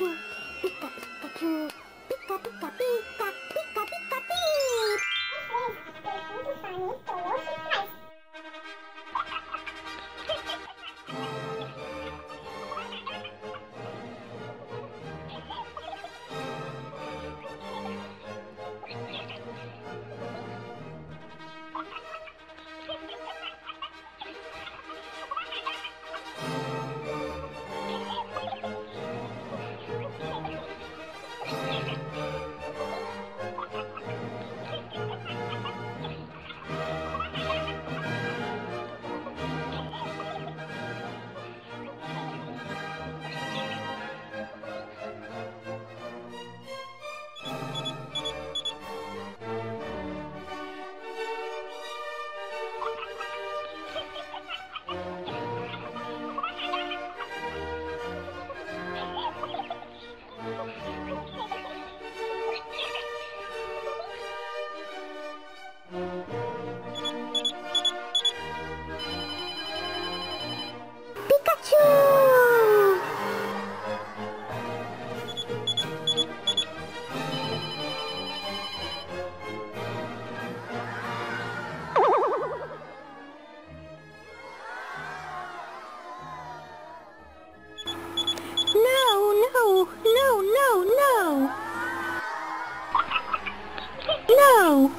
过。No!